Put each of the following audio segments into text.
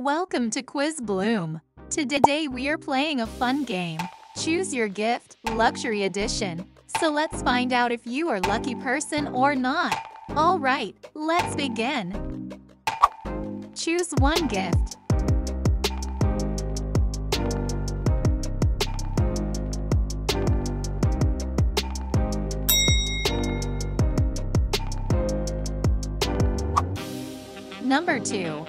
Welcome to Quiz Bloom. Today we are playing a fun game. Choose your gift, Luxury Edition. So let's find out if you are lucky person or not. Alright, let's begin. Choose one gift. Number 2.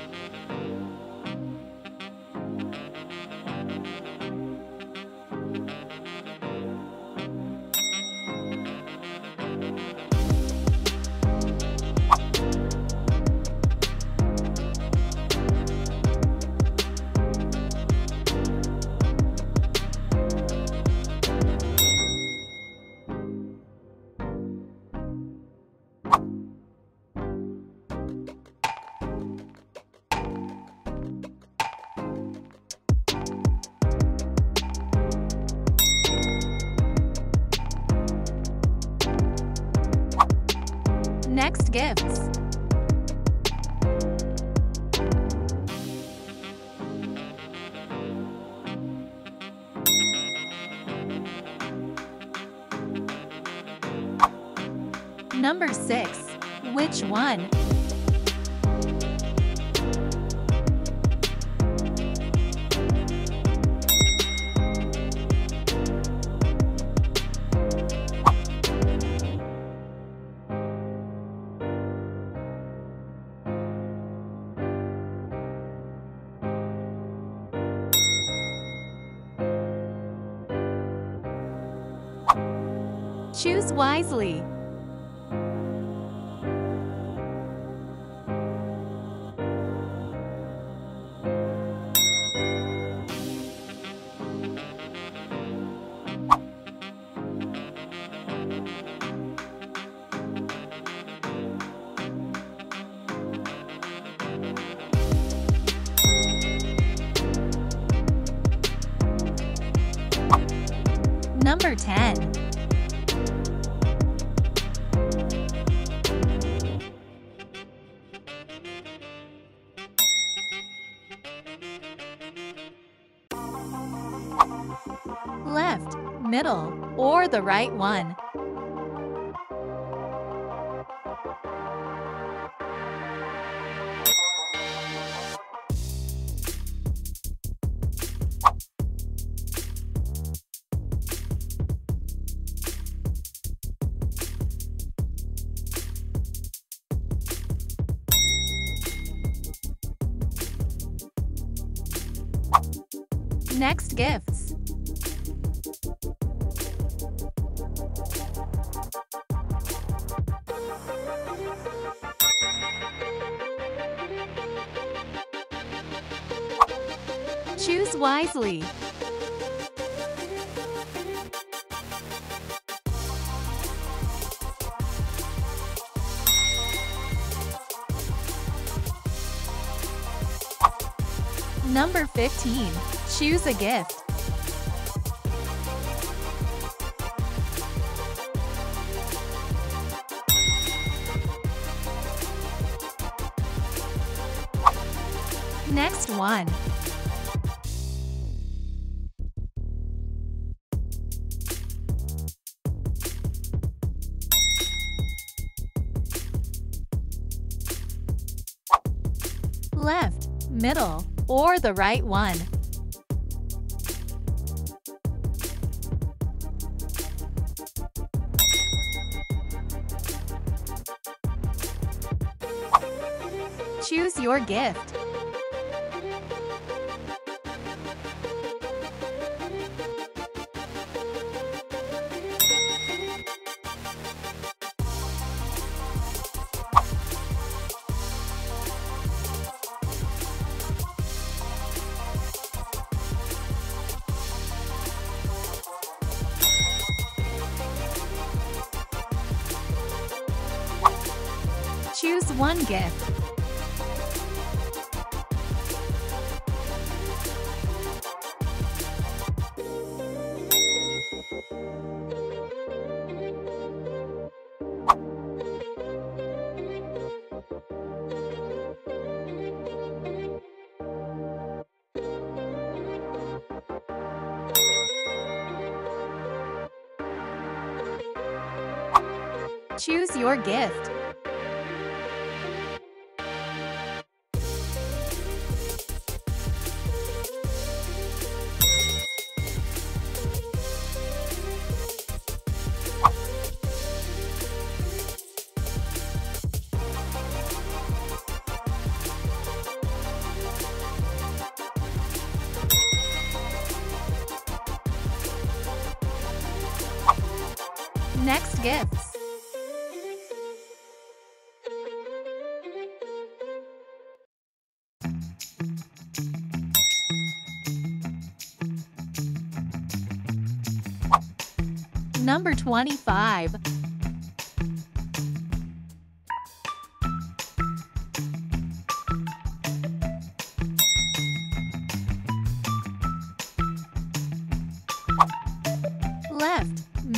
Next gifts. Number 6. Which one? Choose wisely. Number 10. Middle, or the right one. Next gifts. Choose wisely. Number 15. Choose a gift. Next one. Left, middle, or the right one. Choose your gift. one gift. Choose your gift. Next gifts. Number 25.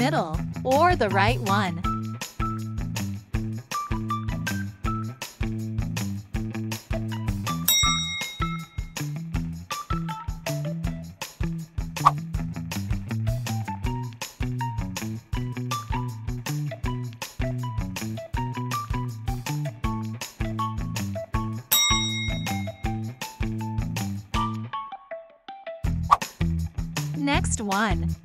Middle, or the right one. Next one.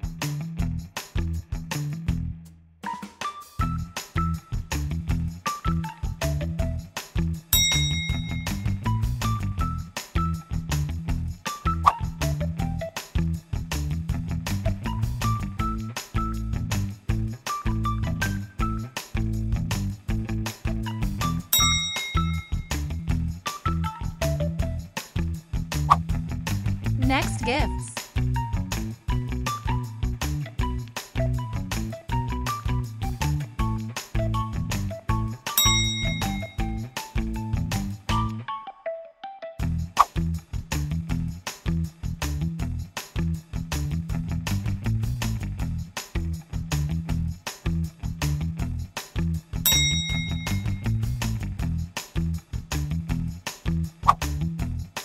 Gifts.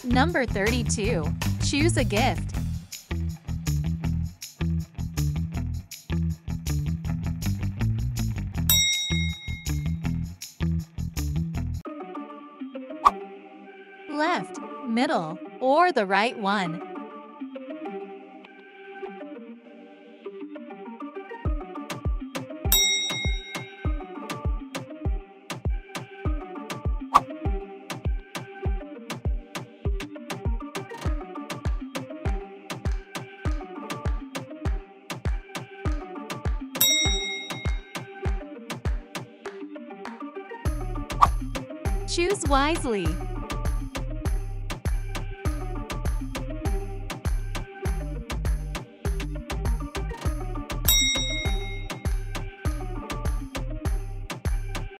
Number 32. Choose a gift. Left, middle, or the right one. Choose wisely.